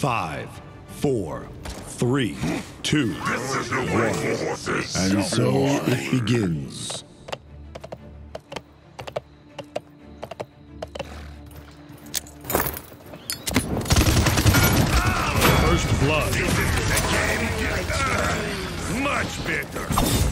Five, four, three, two, one. And so it begins. First blood. Much better.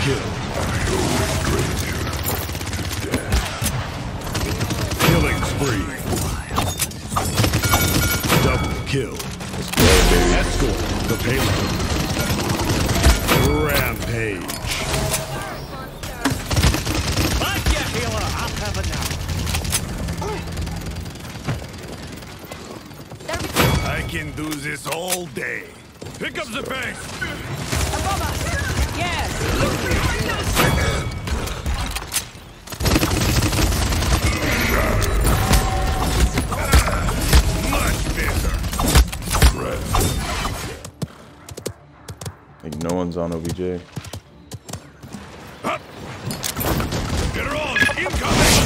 Killing spree. Double kill. Escort the payload. Rampage. Back ya, healer. I'll have it now. I can do this all day. Pick up the pace. Above us! Yes! No one's on OBJ. Get her on. Incoming.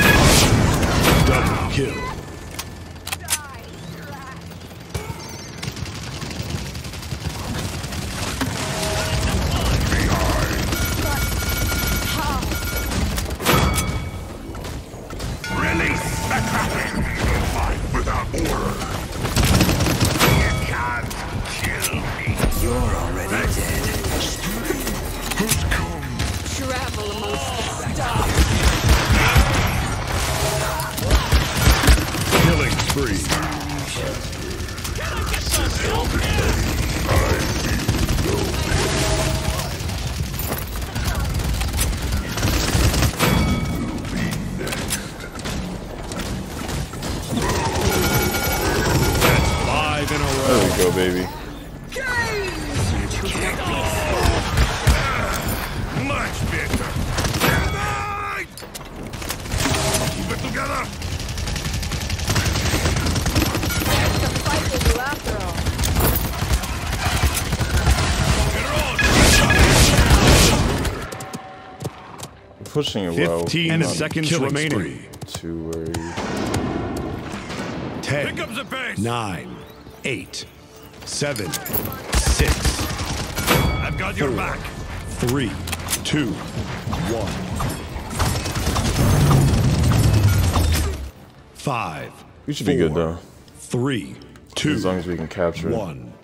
Double kill. Go, baby. Much better. Keep it together. The fight will do after all. Get her on. We're pushing it well. 15 not seconds killing remaining. spree. Too worried. Pick Ten, up the pace. nine, eight, seven, six, I've got your back. three, two, one. Five. We should be good though, Three, two, as long as we can capture it. one. Up.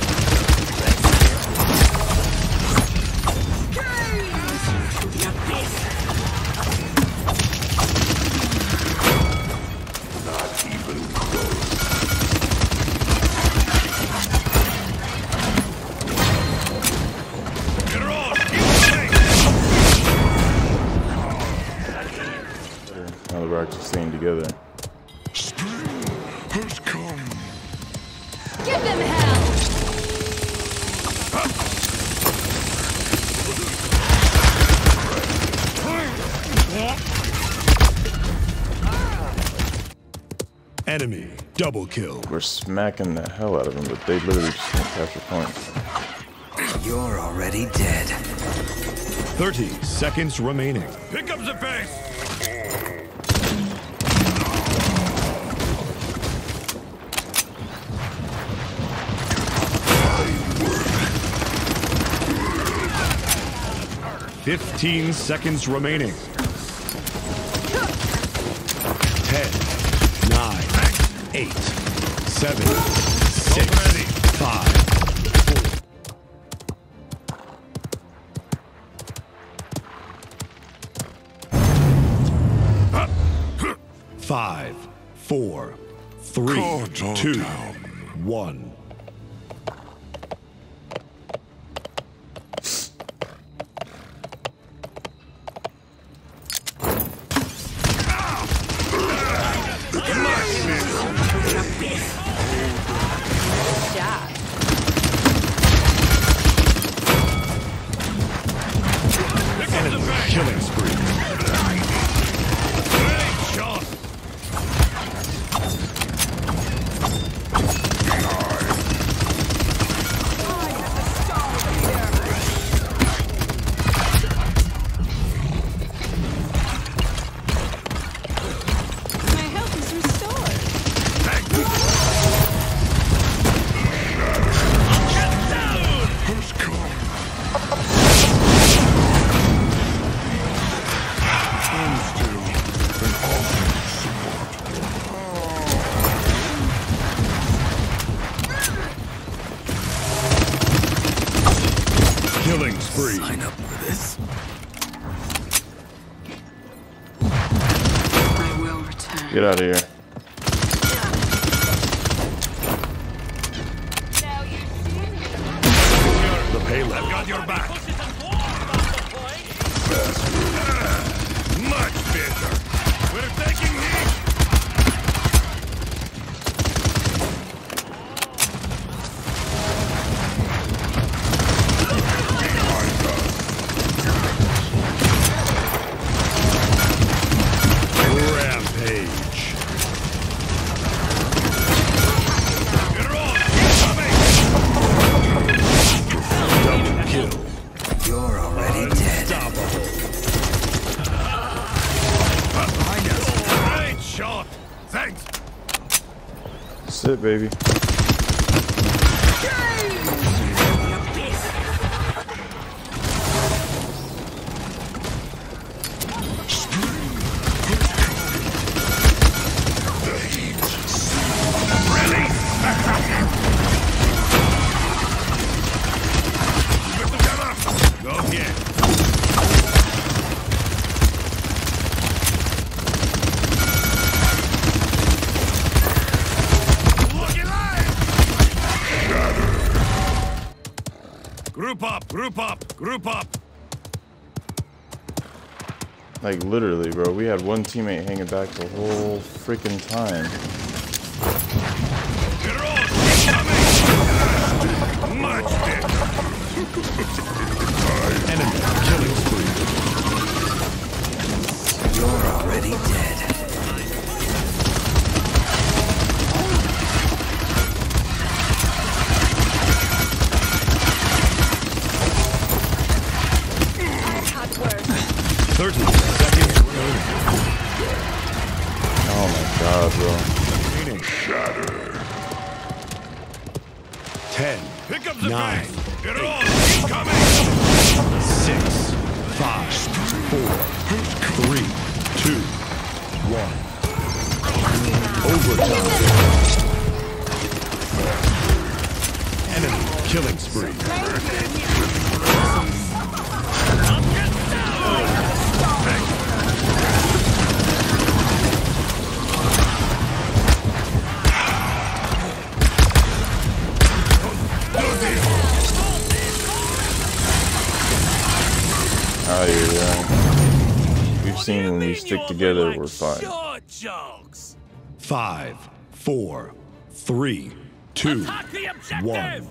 we're actually staying together. Has come. Give them hell! Enemy double kill. We're smacking the hell out of them, but they literally just can't capture points. You're already dead. 30 seconds remaining. Pick up the pace. Fifteen seconds remaining. Ten, nine, eight, seven, six, five, four. Five, four, three, two, one. Get out of here. Now you see me. The payload. got your back. Sit, baby. Group up, group up. Like literally, bro. We had one teammate hanging back the whole freaking time. 30 seconds remaining. Oh my god, bro. remaining. Ten, Pick up the Nine. pace. You're on. Coming. six, five, four, three, two, one. Overtime. Enemy killing spree. Seen when we stick together, we're fine. Short jokes. Five, four, three, two, Attack the objective! one.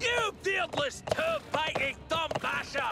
You beardless turd-biting dumb basher!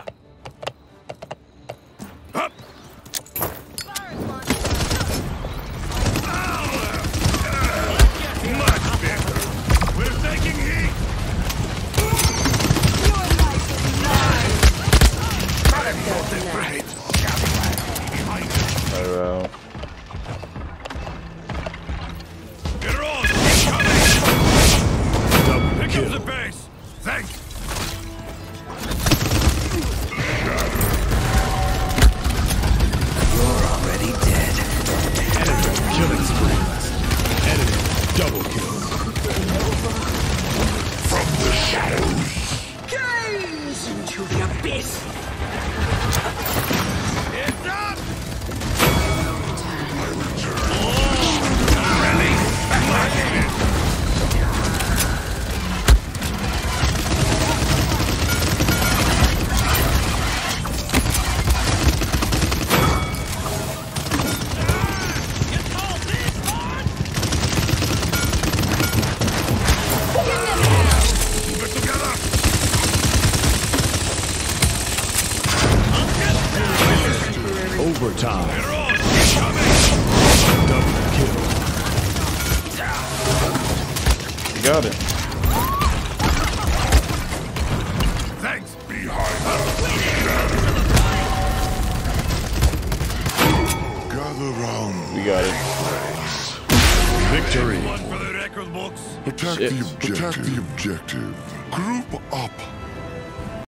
Got it. Thanks, behind. Gather round. We got it. Victory. One for the record books. Attack Shit. the objective. Attack the objective. Group up.